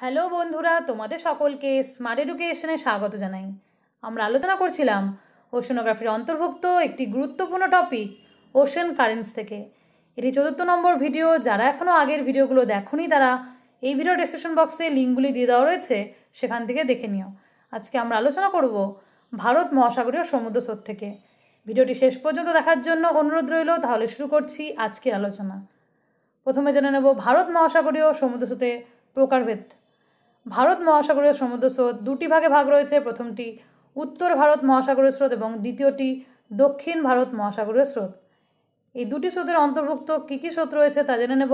Hello বন্ধুরা, তোমাদের সকলকে স্মার্ট এডুকেশনে স্বাগত জানাই। আমরা আলোচনা করছিলাম ওশনোগ্রাফির অন্তর্ভুক্ত একটি গুরুত্বপূর্ণ টপিক ওশেন কারেন্টস থেকে। এটি চতুর্থ নম্বর ভিডিও যারা এখনও আগের ভিডিওগুলো দেখোনি তারা এই ভিডিও ডিসক্রিপশন বক্সে লিঙ্কগুলি দিয়ে দেওয়া রয়েছে, সেখান থেকে দেখে নিও। আজকে আমরা আলোচনা করব ভারত মহাসাগরীয় সমুদ্র স্রোত থেকে। ভিডিওটি শেষ পর্যন্ত দেখার জন্য অনুরোধ রইল, তাহলে শুরু করছি আজকের আলোচনা। প্রথমে জেনে নেব ভারত মহাসাগরীয় সমুদ্র স্রোতে প্রকারভেদ। ভারত মহাসাগরীয় সমুদ্র স্রোত দুটি ভাগে ভাগ রয়েছে। প্রথমটি উত্তর ভারত মহাসাগরীয় স্রোত এবং দ্বিতীয়টি দক্ষিণ ভারত মহাসাগরীয় স্রোত। এই দুটি স্রোতের অন্তর্ভুক্ত কী কী স্রোত রয়েছে তা জেনে নেব।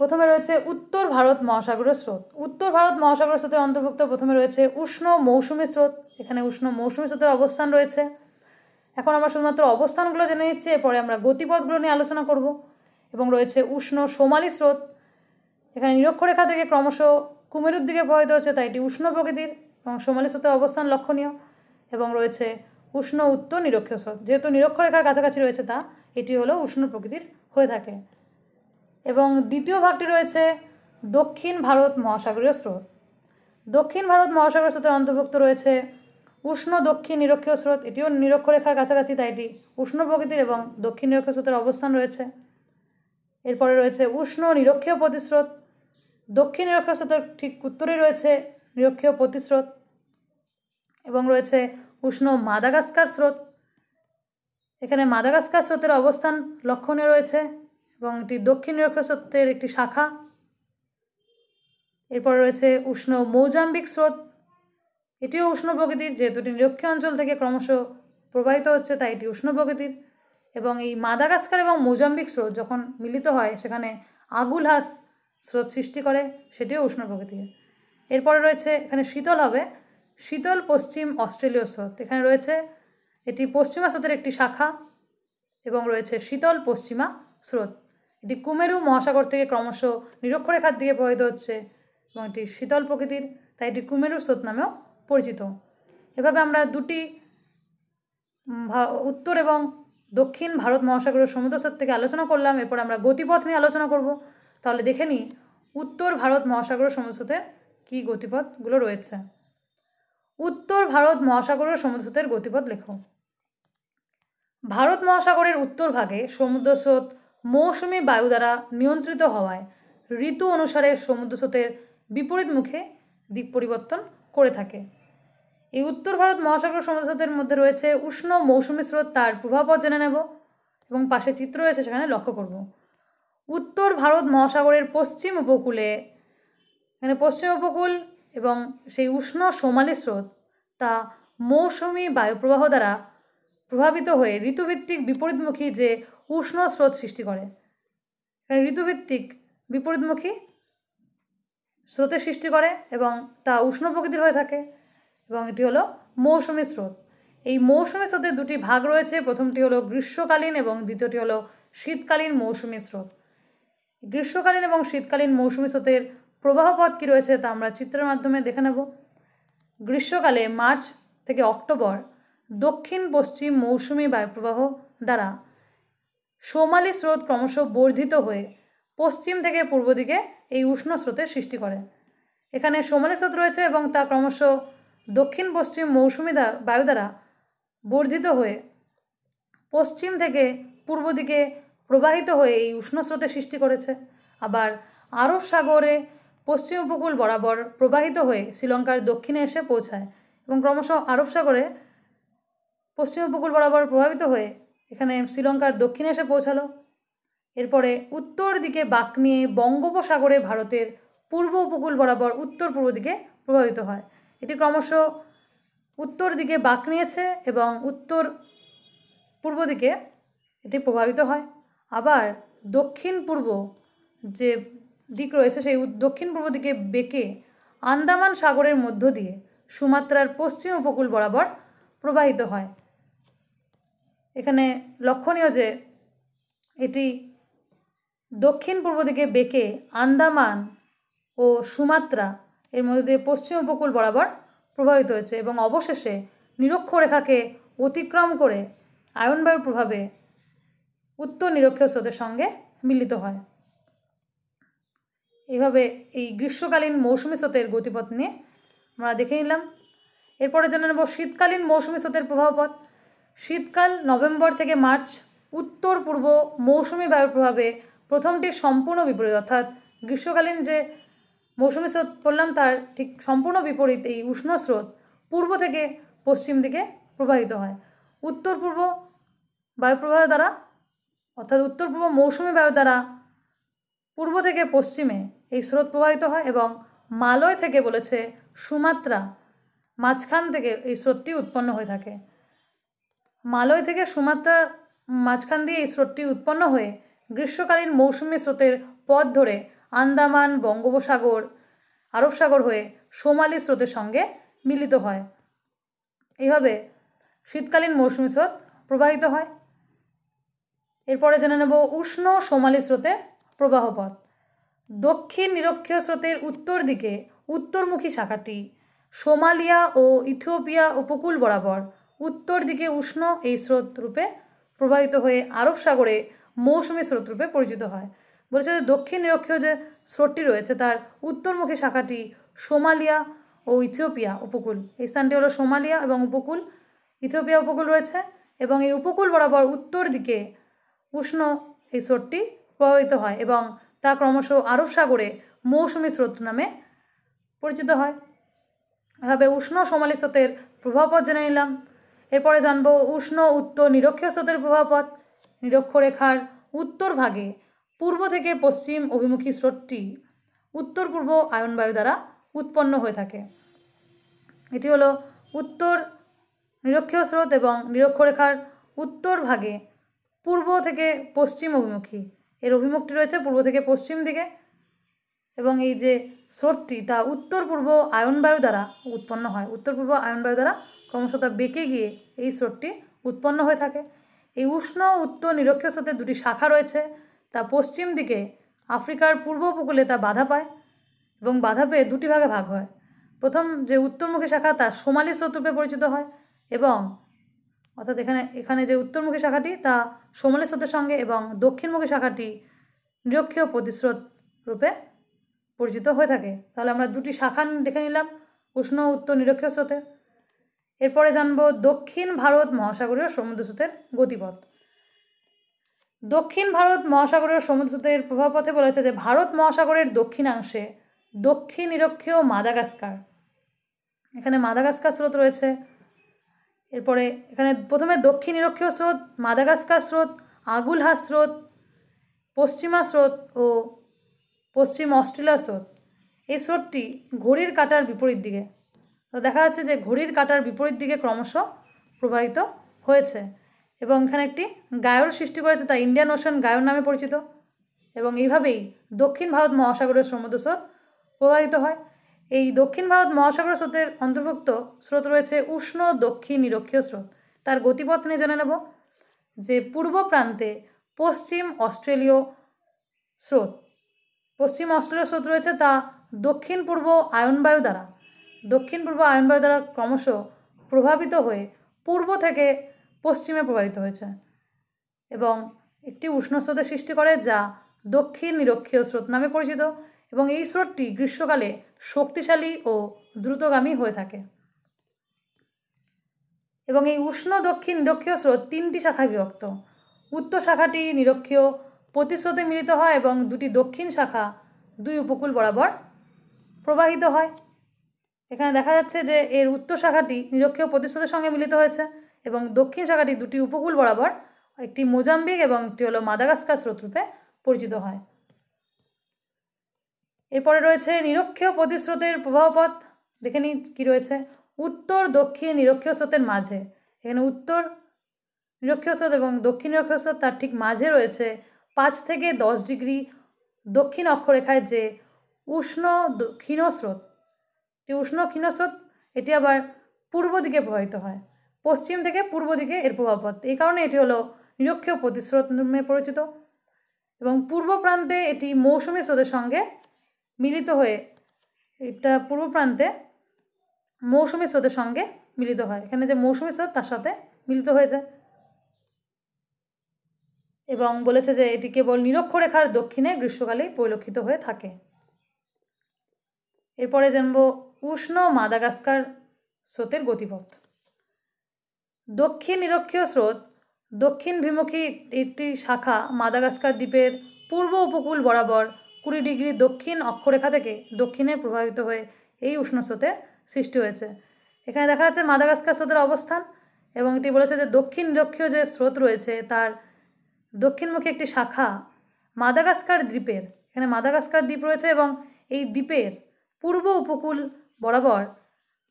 প্রথমে রয়েছে উত্তর ভারত মহাসাগরীয় স্রোত। উত্তর ভারত মহাসাগরীয় স্রোতের অন্তর্ভুক্ত প্রথমে রয়েছে উষ্ণ মৌসুমি স্রোত। এখানে উষ্ণ মৌসুমি স্রোতের অবস্থান রয়েছে। এখন আমরা শুধুমাত্র অবস্থানগুলো জেনে নিচ্ছি, এরপরে আমরা গতিপথগুলো নিয়ে আলোচনা করব। এবং রয়েছে উষ্ণ সোমালি স্রোত। এখানে নিরক্ষরেখা থেকে ক্রমশ কুমেরুর দিকে প্রবাহিত হচ্ছে, তাই এটি উষ্ণ প্রকৃতির এবং সোমালি স্রোতের অবস্থান লক্ষণীয় এবং রয়েছে উষ্ণ উত্তর নিরক্ষীয় স্রোত। যেহেতু নিরক্ষরেখার কাছাকাছি রয়েছে, তা এটি হলো উষ্ণ প্রকৃতির হয়ে থাকে। এবং দ্বিতীয় ভাগটি রয়েছে দক্ষিণ ভারত মহাসাগরীয় স্রোত। দক্ষিণ ভারত মহাসাগর স্রোতের অন্তর্ভুক্ত রয়েছে উষ্ণ দক্ষিণ নিরক্ষীয় স্রোত। এটিও নিরক্ষরেখার কাছাকাছি, তাই এটি উষ্ণ প্রকৃতির এবং দক্ষিণ নিরক্ষীয় স্রোতের অবস্থান রয়েছে। এরপরে রয়েছে উষ্ণ নিরক্ষীয় প্রতিস্রোত। দক্ষিণ নিরক্ষীয় ঠিক উত্তরে রয়েছে নিরক্ষীয় প্রতিস্রোত এবং রয়েছে উষ্ণ মাদাগাস্কার স্রোত। এখানে মাদাগাস্কার স্রোতের অবস্থান লক্ষণীয় রয়েছে এবং এটি দক্ষিণ নিরক্ষীয় স্রোতের একটি শাখা। এরপর রয়েছে উষ্ণ মৌজাম্বিক স্রোত। এটিও উষ্ণ প্রকৃতির, যেহেতু নিরক্ষীয় অঞ্চল থেকে ক্রমশ প্রবাহিত হচ্ছে, তাই এটি উষ্ণ প্রকৃতির। এবং এই মাদাগাস্কার এবং মোজাম্বিক স্রোত যখন মিলিত হয়, সেখানে আগুল আগুলহাস স্রোত সৃষ্টি করে, সেটিও উষ্ণ প্রকৃতির। এরপরে রয়েছে, এখানে শীতল হবে, শীতল পশ্চিম অস্ট্রেলীয় স্রোত। এখানে রয়েছে, এটি পশ্চিমা স্রোতের একটি শাখা এবং রয়েছে শীতল পশ্চিমা স্রোত। এটি কুমেরু মহাসাগর থেকে ক্রমশ নিরক্ষরেখার দিকে প্রবাহিত হচ্ছে এবং এটি শীতল প্রকৃতির, তাই এটি কুমেরু স্রোত নামেও পরিচিত। এভাবে আমরা দুটি উত্তর এবং দক্ষিণ ভারত মহাসাগরের সমুদ্র স্রোত থেকে আলোচনা করলাম। এরপর আমরা গতিপথ নিয়ে আলোচনা করব। তাহলে দেখে নিই উত্তর ভারত মহাসাগর সমুদ্র স্রোতের কী গতিপথগুলো রয়েছে? উত্তর ভারত মহাসাগর সমুদ্র স্রোতের গতিপথ লেখো। ভারত মহাসাগরের উত্তর ভাগে সমুদ্র স্রোত মৌসুমি বায়ু দ্বারা নিয়ন্ত্রিত হওয়ায় ঋতু অনুসারে সমুদ্র স্রোতের বিপরীত মুখে দিক পরিবর্তন করে থাকে। এই উত্তর ভারত মহাসাগর সমুদ্র মধ্যে রয়েছে উষ্ণ মৌসুমি স্রোত, তার প্রভাবও জেনে নেব এবং পাশে চিত্র রয়েছে সেখানে লক্ষ্য করব। উত্তর ভারত মহাসাগরের পশ্চিম উপকূলে, এখানে পশ্চিম উপকূল এবং সেই উষ্ণ সোমালি স্রোত, তা মৌসুমি বায়ুপ্রবাহ দ্বারা প্রভাবিত হয়ে ঋতুভিত্তিক বিপরীতমুখী যে উষ্ণ স্রোত সৃষ্টি করে ঋতুভিত্তিক বিপরীতমুখী স্রোতের সৃষ্টি করে এবং তা উষ্ণ প্রকৃতির হয়ে থাকে এবং এটি হলো মৌসুমি স্রোত। এই মৌসুমি স্রোতের দুটি ভাগ রয়েছে। প্রথমটি হলো গ্রীষ্মকালীন এবং দ্বিতীয়টি হলো শীতকালীন মৌসুমি স্রোত। গ্রীষ্মকালীন এবং শীতকালীন মৌসুমি স্রোতের প্রবাহপথ কী রয়েছে তা আমরা চিত্রের মাধ্যমে দেখে নেব। গ্রীষ্মকালে মার্চ থেকে অক্টোবর দক্ষিণ পশ্চিম মৌসুমি বায়ুপ্রবাহ দ্বারা সোমালি স্রোত ক্রমশ বর্ধিত হয়ে পশ্চিম থেকে পূর্ব দিকে এই উষ্ণ স্রোতের সৃষ্টি করে। এখানে সোমালি স্রোত রয়েছে এবং তা ক্রমশ দক্ষিণ পশ্চিম মৌসুমি বায়ু দ্বারা বর্ধিত হয়ে পশ্চিম থেকে পূর্ব দিকে প্রবাহিত হয়ে এই উষ্ণ স্রোতের সৃষ্টি করেছে। আবার আরব সাগরে পশ্চিম উপকূল বরাবর প্রবাহিত হয়ে শ্রীলঙ্কার দক্ষিণে এসে পৌঁছায় এবং ক্রমশ আরব সাগরে পশ্চিম উপকূল বরাবর প্রভাবিত হয়ে এখানে শ্রীলঙ্কার দক্ষিণে এসে পৌঁছালো। এরপরে উত্তর দিকে বাঁক নিয়ে বঙ্গোপসাগরে ভারতের পূর্ব উপকূল বরাবর উত্তর পূর্ব দিকে প্রভাবিত হয়। এটি ক্রমশ উত্তর দিকে বাঁক নিয়েছে এবং উত্তর পূর্ব দিকে এটি প্রভাবিত হয়। আবার দক্ষিণ পূর্ব যে দিক রয়েছে সেই দক্ষিণ পূর্ব দিকে বেঁকে আন্দামান সাগরের মধ্য দিয়ে সুমাত্রার পশ্চিম উপকূল বরাবর প্রবাহিত হয়। এখানে লক্ষণীয় যে এটি দক্ষিণ পূর্ব দিকে বেঁকে আন্দামান ও সুমাত্রা এর মধ্যে দিয়ে পশ্চিম উপকূল বরাবর প্রবাহিত হয়েছে এবং অবশেষে নিরক্ষরেখাকে অতিক্রম করে আয়নবায়ুর প্রভাবে উত্তর নিরক্ষীয় স্রোতের সঙ্গে মিলিত হয়। এইভাবে এই গ্রীষ্মকালীন মৌসুমি স্রোতের গতিপথ নিয়ে আমরা দেখে নিলাম। এরপরে জেনে নেব শীতকালীন মৌসুমি স্রোতের প্রভাবপথ। শীতকাল নভেম্বর থেকে মার্চ, উত্তর পূর্ব মৌসুমি বায়ুর প্রভাবে প্রথমটি সম্পূর্ণ বিপরীত, অর্থাৎ গ্রীষ্মকালীন যে মৌসুমি স্রোত পড়লাম তার ঠিক সম্পূর্ণ বিপরীত এই উষ্ণ স্রোত পূর্ব থেকে পশ্চিম দিকে প্রবাহিত হয়। উত্তর পূর্ব বায়ুপ্রবাহ দ্বারা অর্থাৎ উত্তর পূর্ব মৌসুমি বায়ু দ্বারা পূর্ব থেকে পশ্চিমে এই স্রোত প্রবাহিত হয় এবং মালয় থেকে বলেছে সুমাত্রা মাঝখান থেকে এই স্রোতটি উৎপন্ন হয়ে থাকে। মালয় থেকে সুমাত্রা মাঝখান দিয়ে এই স্রোতটি উৎপন্ন হয়ে গ্রীষ্মকালীন মৌসুমি স্রোতের পথ ধরে আন্দামান, বঙ্গোপসাগর, আরব সাগর হয়ে সোমালি স্রোতের সঙ্গে মিলিত হয়। এইভাবে শীতকালীন মৌসুমি স্রোত প্রবাহিত হয়। এরপরে জেনে নেব উষ্ণ সোমালি স্রোতের প্রবাহপথ। দক্ষিণ নিরক্ষীয় স্রোতের উত্তর দিকে উত্তরমুখী শাখাটি সোমালিয়া ও ইথিওপিয়া উপকূল বরাবর উত্তর দিকে উষ্ণ এই স্রোত রূপে প্রবাহিত হয়ে আরব সাগরে মৌসুমি স্রোত রূপে পরিচিত হয়। বলেছে যে দক্ষিণ নিরক্ষীয় যে স্রোতটি রয়েছে তার উত্তরমুখী শাখাটি সোমালিয়া ও ইথিওপিয়া উপকূল। এই স্থানটি হলো সোমালিয়া এবং উপকূল। ইথিওপিয়া উপকূল রয়েছে এবং এই উপকূল বরাবর উত্তর দিকে উষ্ণ এই স্রোতটি প্রবাহিত হয় এবং তা ক্রমশ আরব সাগরে মৌসুমি স্রোত নামে পরিচিত হয়। এভাবে উষ্ণ সোমালি স্রোতের প্রভাবপথ জেনে নিলাম। এরপরে জানব উষ্ণ উত্তর নিরক্ষীয় স্রোতের প্রভাবপথ। নিরক্ষরেখার উত্তর ভাগে পূর্ব থেকে পশ্চিম অভিমুখী স্রোতটি উত্তর পূর্ব আয়নবায়ু দ্বারা উৎপন্ন হয়ে থাকে। এটি হলো উত্তর নিরক্ষীয় স্রোত এবং নিরক্ষরেখার উত্তর ভাগে পূর্ব থেকে পশ্চিম অভিমুখী। এর অভিমুখটি রয়েছে পূর্ব থেকে পশ্চিম দিকে এবং এই যে স্রোতটি তা উত্তর পূর্ব আয়নবায়ু দ্বারা উৎপন্ন হয়। উত্তর পূর্ব আয়নবায়ু দ্বারা ক্রমশ তা বেঁকে গিয়ে এই স্রোতটি উৎপন্ন হয়ে থাকে। এই উষ্ণ উত্তর নিরক্ষীয় স্রোতের দুটি শাখা রয়েছে। তা পশ্চিম দিকে আফ্রিকার পূর্ব উপকূলে তা বাধা পায় এবং বাধা পেয়ে দুটি ভাগে ভাগ হয়। প্রথম যে উত্তরমুখী শাখা, তা সোমালি স্রোত রূপে পরিচিত হয় এবং অর্থাৎ এখানে এখানে যে উত্তরমুখী শাখাটি, তা সোমালি স্রোতের সঙ্গে এবং দক্ষিণমুখী শাখাটি নিরক্ষীয় প্রতিস্রোত রূপে পরিচিত হয়ে থাকে। তাহলে আমরা দুটি শাখা দেখে নিলাম, উষ্ণ, উত্তর, নিরক্ষীয় স্রোতের এরপরে জানব দক্ষিণ ভারত মহাসাগরীয় সমুদ্র স্রোতের গতিপথ। দক্ষিণ ভারত মহাসাগরীয় সমুদ্র স্রোতের প্রভাবপথে বলেছে যে, ভারত মহাসাগরের দক্ষিণাংশে দক্ষিণ নিরক্ষীয় মাদাগাস্কার। এখানে মাদাগাস্কার স্রোত রয়েছে। এরপরে এখানে প্রথমে দক্ষিণ নিরক্ষীয় স্রোত, মাদাগাস্কার স্রোত, আগুলহা স্রোত, পশ্চিমা স্রোত ও পশ্চিম অস্ট্রেলিয়া স্রোত। এই স্রোতটি ঘড়ির কাটার বিপরীত দিকে। দেখা যাচ্ছে যে ঘড়ির কাটার বিপরীত দিকে ক্রমশ প্রবাহিত হয়েছে এবং এখানে একটি গায়র সৃষ্টি করেছে, তা ইন্ডিয়ান ওশান গায়র নামে পরিচিত। এবং এইভাবেই দক্ষিণ ভারত মহাসাগরের সমুদ্র স্রোত প্রবাহিত হয়। এই দক্ষিণ ভারত মহাসাগর স্রোতের অন্তর্ভুক্ত স্রোত রয়েছে উষ্ণ দক্ষিণ নিরক্ষীয় স্রোত। তার গতিপথ নিয়ে জেনে নেব, যে পূর্ব প্রান্তে পশ্চিম অস্ট্রেলীয় স্রোত। পশ্চিম অস্ট্রেলীয় স্রোত রয়েছে তা দক্ষিণ পূর্ব আয়নবায়ু দ্বারা। দক্ষিণ পূর্ব আয়নবায়ু দ্বারা ক্রমশ প্রভাবিত হয়ে পূর্ব থেকে পশ্চিমে প্রবাহিত হয়েছে এবং একটি উষ্ণ স্রোতের সৃষ্টি করে যা দক্ষিণ নিরক্ষীয় স্রোত নামে পরিচিত। এবং এই স্রোতটি গ্রীষ্মকালে শক্তিশালী ও দ্রুতগামী হয়ে থাকে। এবং এই উষ্ণ দক্ষিণ নিরক্ষীয় স্রোত তিনটি শাখায় বিভক্ত। উত্তর শাখাটি নিরক্ষীয়, প্রতিস্রোতে মিলিত হয় এবং দুটি দক্ষিণ শাখা দুই উপকূল বরাবর প্রবাহিত হয়। এখানে দেখা যাচ্ছে যে এর উত্তর শাখাটি নিরক্ষীয়, প্রতিস্রোতের সঙ্গে মিলিত হয়েছে এবং দক্ষিণ শাখাটি দুটি উপকূল বরাবর একটি মোজাম্বিক এবং একটি হলো মাদাগাস্কার স্রোত রূপে পরিচিত হয়। এরপরে রয়েছে নিরক্ষীয় প্রতিস্রোতের প্রবাহপথ। দেখে নিই কী রয়েছে। উত্তর, দক্ষিণ, নিরক্ষীয় স্রোতের মাঝে। এখানে উত্তর, নিরক্ষীয় স্রোত এবং দক্ষিণ নিরক্ষীয় স্রোত তার ঠিক মাঝে রয়েছে পাঁচ থেকে দশ ডিগ্রি দক্ষিণ অক্ষরেখায় যে উষ্ণ ক্ষীণস্রোত এই উষ্ণ ক্ষীণস্রোত এটি আবার পূর্ব দিকে প্রবাহিত হয়। পশ্চিম থেকে পূর্ব দিকে এর প্রভাবপথ এই কারণে এটি হলো নিরক্ষীয় প্রতিস্রোত নামে পরিচিত। এবং পূর্ব প্রান্তে এটি মৌসুমী স্রোতের সঙ্গে মিলিত হয়ে, এটা পূর্ব প্রান্তে মৌসুমী স্রোতের সঙ্গে মিলিত হয়। এখানে যে মৌসুমী স্রোত, তার সাথে মিলিত হয়ে যায় এবং বলেছে যে এটি কেবল নিরক্ষরেখার দক্ষিণে গ্রীষ্মকালেই পরিলক্ষিত হয়ে থাকে। এরপরে জানব উষ্ণ মাদাগাস্কার স্রোতের গতিপথ। দক্ষিণ নিরক্ষীয় স্রোত দক্ষিণ বিমুখী একটি শাখা মাদাগাস্কার দ্বীপের পূর্ব উপকূল বরাবর কুড়ি ডিগ্রি দক্ষিণ অক্ষরেখা থেকে দক্ষিণে প্রভাবিত হয়ে এই উষ্ণ স্রোতের সৃষ্টি হয়েছে। এখানে দেখা যাচ্ছে মাদাগাস্কার স্রোতের অবস্থান এবং এটি বলেছে যে দক্ষিণ নিরক্ষীয় যে স্রোত রয়েছে তার দক্ষিণমুখী একটি শাখা মাদাগাস্কার দ্বীপের। এখানে মাদাগাস্কার দ্বীপ রয়েছে এবং এই দ্বীপের পূর্ব উপকূল বরাবর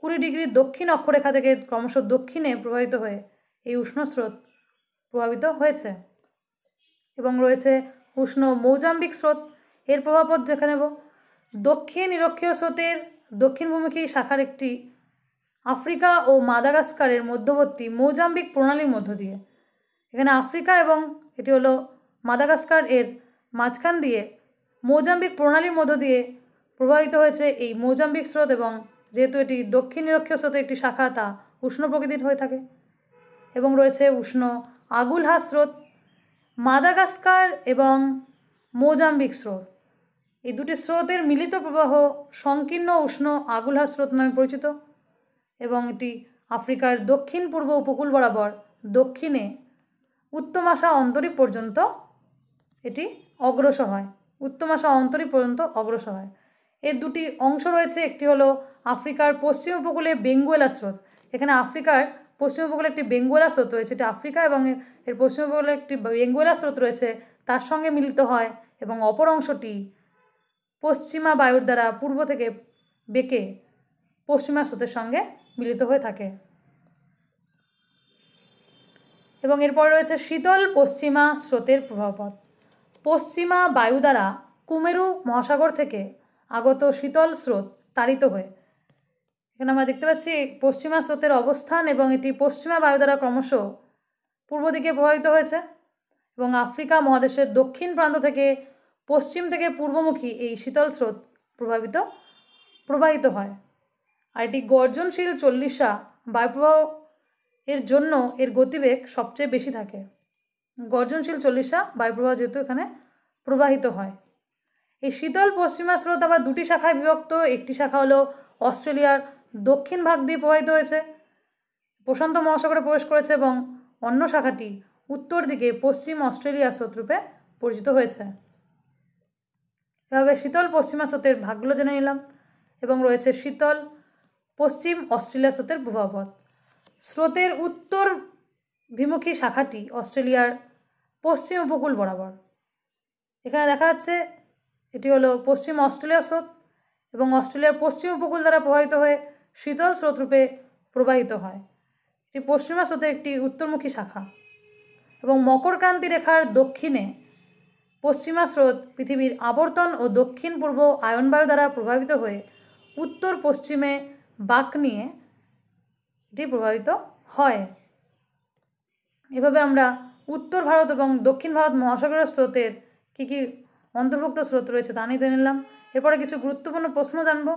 কুড়ি ডিগ্রি দক্ষিণ অক্ষরেখা থেকে ক্রমশ দক্ষিণে প্রবাহিত হয়ে এই উষ্ণ স্রোত প্রভাবিত হয়েছে। এবং রয়েছে উষ্ণ মৌজাম্বিক স্রোত। এর প্রভাবত দেখে নেব। দক্ষিণ নিরক্ষীয় স্রোতের দক্ষিণভূমুখী শাখার একটি আফ্রিকা ও মাদাগাস্কারের মধ্যবর্তী মৌজাম্বিক প্রণালীর মধ্য দিয়ে। এখানে আফ্রিকা এবং এটি হলো মাদাগাস্কার এর মাঝখান দিয়ে মৌজাম্বিক প্রণালীর মধ্য দিয়ে প্রবাহিত হয়েছে এই মৌজাম্বিক স্রোত এবং যেহেতু এটি দক্ষিণ নিরক্ষীয় স্রোতের একটি শাখা, তা উষ্ণ প্রকৃতির হয়ে থাকে এবং রয়েছে উষ্ণ আগুলহা স্রোত, মাদাগাস্কার এবং মোজাম্বিক স্রোত। এই দুটি স্রোতের মিলিত প্রবাহ সংকীর্ণ উষ্ণ আগুলহা স্রোত নামে পরিচিত এবং এটি আফ্রিকার দক্ষিণ পূর্ব উপকূল বরাবর দক্ষিণে উত্তমাশা অন্তরীপ পর্যন্ত এটি অগ্রসর হয়। উত্তমাশা অন্তরীপ পর্যন্ত অগ্রসর হয়। এর দুটি অংশ রয়েছে, একটি হলো আফ্রিকার পশ্চিম উপকূলে বেঙ্গুয়েলা স্রোত। এখানে আফ্রিকার পশ্চিম উপকূলে একটি বেঙ্গুয়েলা স্রোত রয়েছে, এটি আফ্রিকা এবং এর পশ্চিম উপকূলে একটি বেঙ্গুয়েলা স্রোত রয়েছে, তার সঙ্গে মিলিত হয় এবং অপর অংশটি পশ্চিমা বায়ুর দ্বারা পূর্ব থেকে বেঁকে পশ্চিমা স্রোতের সঙ্গে মিলিত হয়ে থাকে। এবং এরপর রয়েছে শীতল পশ্চিমা স্রোতের প্রভাবপথ। পশ্চিমা বায়ু দ্বারা কুমেরু মহাসাগর থেকে আগত শীতল স্রোত তাড়িত হয়ে। এখানে আমরা দেখতে পাচ্ছি পশ্চিমা স্রোতের অবস্থান এবং এটি পশ্চিমা বায়ু দ্বারা ক্রমশ পূর্ব দিকে প্রভাবিত হয়েছে এবং আফ্রিকা মহাদেশের দক্ষিণ প্রান্ত থেকে পশ্চিম থেকে পূর্বমুখী এই শীতল স্রোত প্রভাবিত, প্রবাহিত হয়। আর এটি গর্জনশীল চল্লিশা বায়ুপ্রবাহ এর জন্য এর গতিবেগ সবচেয়ে বেশি থাকে। গর্জনশীল চল্লিশা বায়ুপ্রবাহ যেহেতু এখানে প্রবাহিত হয়। এই শীতল পশ্চিমা স্রোত আবার দুটি শাখায় বিভক্ত। একটি শাখা হলো অস্ট্রেলিয়ার দক্ষিণ ভাগ দিয়ে প্রবাহিত হয়েছে, প্রশান্ত মহাসাগরে প্রবেশ করেছে এবং অন্য শাখাটি উত্তর দিকে পশ্চিম অস্ট্রেলিয়া স্রোতরূপে পরিচিত হয়েছে। এভাবে শীতল পশ্চিমা স্রোতের ভাগগুলো জেনে নিলাম এবং রয়েছে শীতল পশ্চিম অস্ট্রেলিয়া স্রোতের প্রভাবত স্রোতের উত্তর বিমুখী শাখাটি অস্ট্রেলিয়ার পশ্চিম উপকূল বরাবর। এখানে দেখা যাচ্ছে এটি হলো পশ্চিম অস্ট্রেলিয়া স্রোত এবং অস্ট্রেলিয়ার পশ্চিম উপকূল দ্বারা প্রবাহিত হয়ে শীতল স্রোতরূপে প্রবাহিত হয়। এটি পশ্চিমা স্রোতের একটি উত্তরমুখী শাখা এবং মকরক্রান্তি রেখার দক্ষিণে পশ্চিমা স্রোত পৃথিবীর আবর্তন ও দক্ষিণ পূর্ব আয়নবায়ু দ্বারা প্রভাবিত হয়ে উত্তর পশ্চিমে বাঁক নিয়ে এটি প্রভাবিত হয়। এভাবে আমরা উত্তর ভারত এবং দক্ষিণ ভারত মহাসাগরের স্রোতের কী কী অন্তর্ভুক্ত স্রোত রয়েছে তা নিয়ে জেনে নিলাম। এরপরে কিছু গুরুত্বপূর্ণ প্রশ্ন জানব,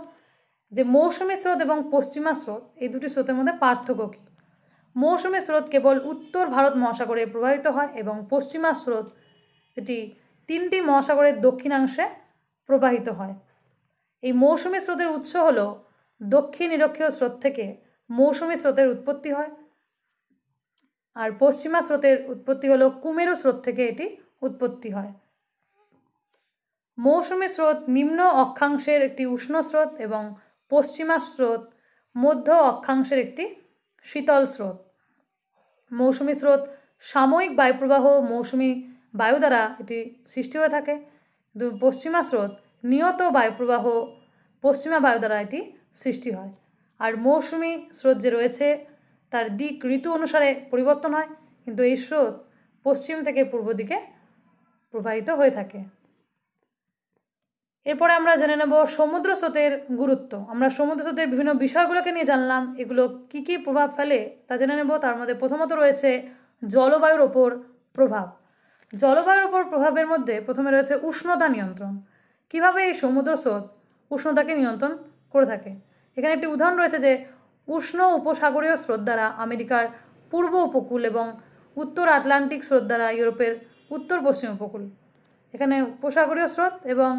যে মৌসুমী স্রোত এবং পশ্চিমা স্রোত এই দুটি স্রোতের মধ্যে পার্থক্য কী? মৌসুমী স্রোত কেবল উত্তর ভারত মহাসাগরে প্রবাহিত হয় এবং পশ্চিমা স্রোত এটি তিনটি মহাসাগরের দক্ষিণাংশে প্রবাহিত হয়। এই মৌসুমী স্রোতের উৎস হল দক্ষিণ নিরক্ষীয় স্রোত থেকে মৌসুমী স্রোতের উৎপত্তি হয় আর পশ্চিমা স্রোতের উৎপত্তি হলো কুমেরু স্রোত থেকে এটি উৎপত্তি হয়। মৌসুমী স্রোত নিম্ন অক্ষাংশের একটি উষ্ণ স্রোত এবং পশ্চিমা স্রোত মধ্য অক্ষাংশের একটি শীতল স্রোত। মৌসুমী স্রোত সাময়িক বায়ুপ্রবাহ, মৌসুমি বায়ু দ্বারা এটি সৃষ্টি হয়ে থাকে। পশ্চিমা স্রোত, নিয়ত বায়ুপ্রবাহ, পশ্চিমা বায়ু দ্বারা এটি সৃষ্টি হয়। আর মৌসুমি স্রোত যে রয়েছে, তার দিক ঋতু অনুসারে পরিবর্তন হয়। কিন্তু এই স্রোত পশ্চিম থেকে পূর্ব দিকে প্রবাহিত হয়ে থাকে। এরপরে আমরা জেনে নেব সমুদ্র স্রোতের গুরুত্ব। আমরা সমুদ্র স্রোতের বিভিন্ন বিষয়গুলোকে নিয়ে জানলাম। এগুলো কি কি প্রভাব ফেলে তা জেনে নেব। তার মধ্যে প্রথমত রয়েছে জলবায়ুর ওপর প্রভাব। জলবায়ুর ওপর প্রভাবের মধ্যে প্রথমে রয়েছে উষ্ণতা নিয়ন্ত্রণ। কীভাবে এই সমুদ্র স্রোত উষ্ণতাকে নিয়ন্ত্রণ করে থাকে? এখানে একটি উদাহরণ রয়েছে যে, উষ্ণ উপসাগরীয় স্রোত দ্বারা আমেরিকার পূর্ব উপকূল এবং উত্তর আটলান্টিক স্রোত দ্বারা ইউরোপের উত্তর পশ্চিম উপকূল। এখানে উপসাগরীয় স্রোত এবং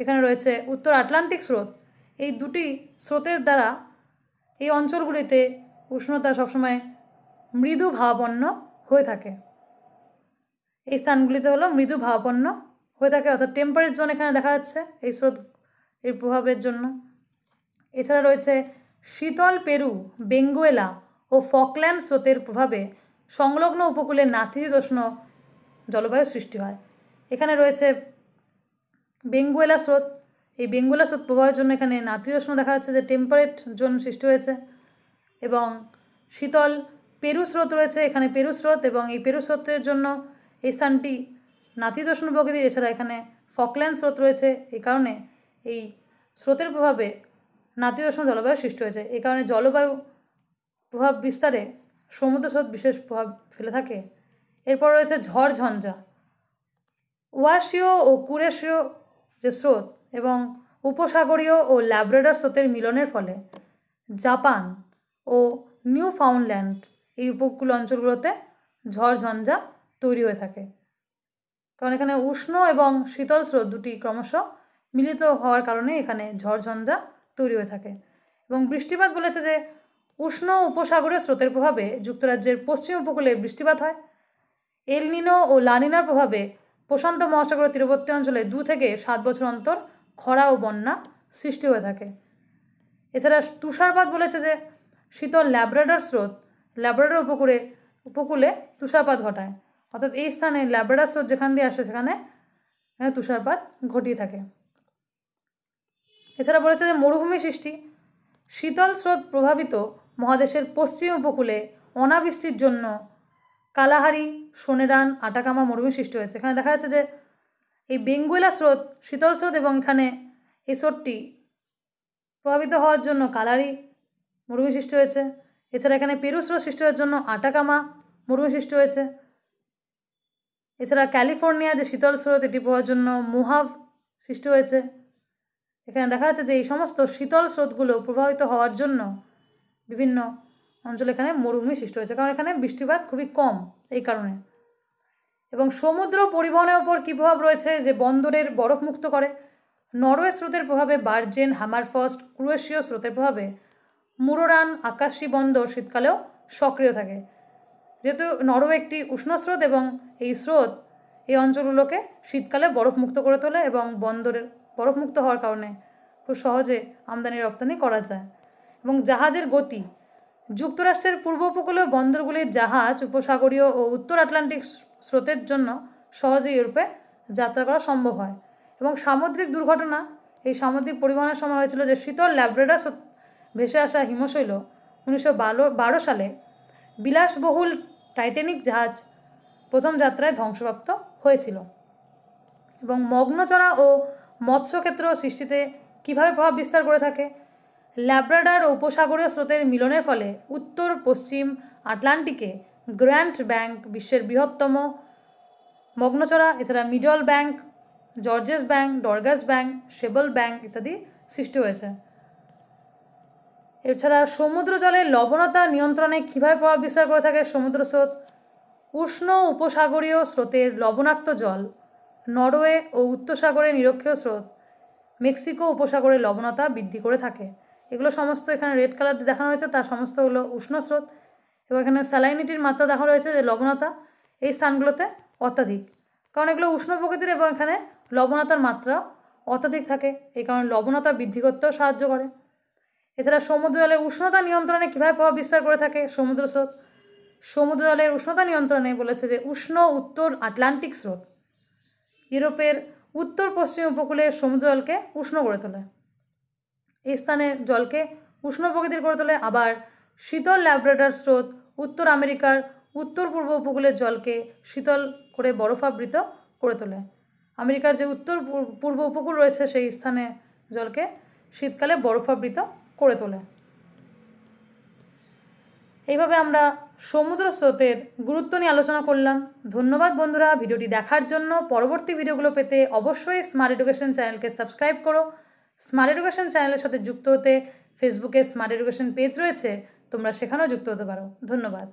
এখানে রয়েছে উত্তর আটলান্টিক স্রোত। এই দুটি স্রোতের দ্বারা এই অঞ্চলগুলিতে উষ্ণতা সবসময় মৃদু ভাবাপন্ন হয়ে থাকে। এই স্থানগুলিতে হলো মৃদু ভাবাপন্ন হয়ে থাকে, অর্থাৎ টেম্পারেট জোন এখানে দেখা যাচ্ছে এই স্রোত এর প্রভাবের জন্য। এছাড়া রয়েছে শীতল পেরু, বেঙ্গুয়েলা ও ফকল্যান্ড স্রোতের প্রভাবে সংলগ্ন উপকূলে নাতিশীতোষ্ণ জলবায়ু সৃষ্টি হয়। এখানে রয়েছে বেঙ্গুয়েলা স্রোত। এই বেঙ্গুয়েলা স্রোত প্রবাহের জন্য এখানে নাতিশীতোষ্ণ দেখা যাচ্ছে, যে টেম্পারেট জোন সৃষ্টি হয়েছে। এবং শীতল পেরু স্রোত রয়েছে, এখানে পেরু স্রোত এবং এই পেরু স্রোতের জন্য এই স্থানটি নাতিদর্শন প্রকৃতির এছাড়া এখানে ফকল্যান্ড স্রোত রয়েছে। এই কারণে এই স্রোতের প্রভাবে নাতিদর্শন জলবায়ু সৃষ্টি হয়েছে। এই কারণে জলবায়ু প্রভাব বিস্তারে সমুদ্র স্রোত বিশেষ প্রভাব ফেলে থাকে। এরপর রয়েছে ঝড় ঝঞ্ঝা। ওয়াশীয় ও কুরেশীয় যে স্রোত এবং উপসাগরীয় ও ল্যাব্রাডার স্রোতের মিলনের ফলে জাপান ও নিউ ফাউন্ডল্যান্ড এই উপকূল অঞ্চলগুলোতে ঝড় ঝঞ্ঝা তৈরি হয়ে থাকে। কারণ এখানে উষ্ণ এবং শীতল স্রোত দুটি ক্রমশ মিলিত হওয়ার কারণে এখানে ঝড় ঝঞ্ঝা তৈরি হয়ে থাকে। এবং বৃষ্টিপাত বলেছে যে, উষ্ণ উপসাগরীয় স্রোতের প্রভাবে যুক্তরাজ্যের পশ্চিম উপকূলে বৃষ্টিপাত হয়। এলনিনো ও লানিনার প্রভাবে প্রশান্ত মহাসাগরের তীরবর্তী অঞ্চলে দু থেকে সাত বছর অন্তর খরা ও বন্যা সৃষ্টি হয়ে থাকে। এছাড়া তুষারপাত বলেছে যে, শীতল ল্যাব্রাডার স্রোত ল্যাব্রাডার উপকূলে উপকূলে তুষারপাত ঘটায়। অর্থাৎ এই স্থানে ল্যাব্রাডার স্রোত যেখান দিয়ে আসে সেখানে তুষারপাত ঘটিয়ে থাকে। এছাড়া বলেছে যে মরুভূমি সৃষ্টি, শীতল স্রোত প্রভাবিত মহাদেশের পশ্চিম উপকূলে অনাবৃষ্টির জন্য কালাহারি, সোনেরান, আটাকামা মরুভূমি সৃষ্টি হয়েছে। এখানে দেখা যাচ্ছে যে এই বেঙ্গুয়েলা স্রোত, শীতল স্রোত এবং এখানে এই স্রোতটি প্রভাবিত হওয়ার জন্য কালারি মরুভূমি সৃষ্টি হয়েছে। এছাড়া এখানে পেরু স্রোত সৃষ্টি হওয়ার জন্য আটাকামা মরুভূমি সৃষ্টি হয়েছে। এছাড়া ক্যালিফোর্নিয়া যে শীতল স্রোত, এটি প্রভাবের জন্য মুহাভ সৃষ্টি হয়েছে। এখানে দেখা যাচ্ছে যে এই সমস্ত শীতল স্রোতগুলো প্রভাবিত হওয়ার জন্য বিভিন্ন অঞ্চলে এখানে মরুভূমি সৃষ্টি হয়েছে। কারণ এখানে বৃষ্টিপাত খুবই কম এই কারণে। এবং সমুদ্র পরিবহনের ওপর কী প্রভাব রয়েছে যে বন্দরের বরফ মুক্ত করে? নরওয়ে স্রোতের প্রভাবে বার্জেন, হামারফস্ট, ক্রোয়েশীয় স্রোতের প্রভাবে মুরোরান, আকাশী বন্দর শীতকালেও সক্রিয় থাকে। যেহেতু নরওয়ে একটি উষ্ণ স্রোত এবং এই স্রোত এই অঞ্চলগুলোকে শীতকালে বরফমুক্ত করে তোলে এবং বন্দরের বরফমুক্ত হওয়ার কারণে খুব সহজে আমদানি রপ্তানি করা যায়। এবং জাহাজের গতি, যুক্তরাষ্ট্রের পূর্ব উপকূলীয় বন্দরগুলির জাহাজ, উপসাগরীয় ও উত্তর আটলান্টিক স্রোতের জন্য সহজে ইউরোপে যাত্রা করা সম্ভব হয়। এবং সামুদ্রিক দুর্ঘটনা, এই সামুদ্রিক পরিবহনের সময় হয়েছিল যে শীতল ল্যাব্রেডার ভেসে আসা হিমশৈল উনিশশো বারো সালে বিলাসবহুল টাইটানিক জাহাজ প্রথম যাত্রায় ধ্বংসপ্রাপ্ত হয়েছিল। এবং মগ্নচড়া ও মৎস্যক্ষেত্র সৃষ্টিতে কীভাবে প্রভাব বিস্তার করে থাকে? ল্যাব্রাডার উপসাগরীয় স্রোতের মিলনের ফলে উত্তর, পশ্চিম আটলান্টিকে গ্র্যান্ড ব্যাংক বিশ্বের বৃহত্তম মগ্নচড়া এছাড়া মিডল ব্যাংক, জর্জেস ব্যাংক, ডরগাস ব্যাংক, শেবল ব্যাংক ইত্যাদি সৃষ্টি হয়েছে। এছাড়া সমুদ্র জলের লবণতা নিয়ন্ত্রণে কীভাবে প্রভাব বিস্তার করে থাকে সমুদ্র স্রোত? উষ্ণ উপসাগরীয় স্রোতের লবণাক্ত জল, নরওয়ে ও উত্তর সাগরে নিরক্ষীয় স্রোত, মেক্সিকো উপসাগরে লবণতা বৃদ্ধি করে থাকে। এগুলো সমস্ত এখানে রেড কালার দেখানো হয়েছে, তার সমস্ত হলো উষ্ণ স্রোত। এবং এখানে স্যালাইনিটির মাত্রা দেখানো রয়েছে যে লবণতা এই স্থানগুলোতে অত্যাধিক। কারণ এগুলো উষ্ণ প্রকৃতির এবং এখানে লবণতার মাত্রা অত্যাধিক থাকে। এই কারণে লবণতা বৃদ্ধি করতেও সাহায্য করে। এছাড়া সমুদ্র জলের উষ্ণতা নিয়ন্ত্রণে কীভাবে প্রভাব বিস্তার করে থাকে? সমুদ্র স্রোত। সমুদ্র জলের উষ্ণতা নিয়ন্ত্রণে বলেছে যে, উষ্ণ উত্তর আটলান্টিক স্রোত। ইউরোপের উত্তর পশ্চিম উপকূলের সমুদ্র জলকে উষ্ণ করে তোলে। এই স্থানের জলকে উষ্ণ প্রকৃতির করে তোলে। আবার শীতল ল্যাব্রেটার স্রোত উত্তর আমেরিকার উত্তর পূর্ব উপকূলের জলকে শীতল করে বরফাবৃত করে তোলে। আমেরিকার যে উত্তর পূর্ব উপকূল রয়েছে, সেই স্থানে জলকে শীতকালে বরফাবৃত করে তোলে। এইভাবে আমরা সমুদ্র স্রোতের গুরুত্ব নিয়ে আলোচনা করলাম। ধন্যবাদ বন্ধুরা, ভিডিওটি দেখার জন্য। পরবর্তী ভিডিওগুলো পেতে অবশ্যই স্মার্ট এডুকেশন চ্যানেলকে সাবস্ক্রাইব করো। স্মার্ট এডুকেশন চ্যানেলের সাথে যুক্ত হতে ফেসবুকে স্মার্ট এডুকেশন পেজ রয়েছে। তোমরা সেখানেও যুক্ত হতে পারো। ধন্যবাদ।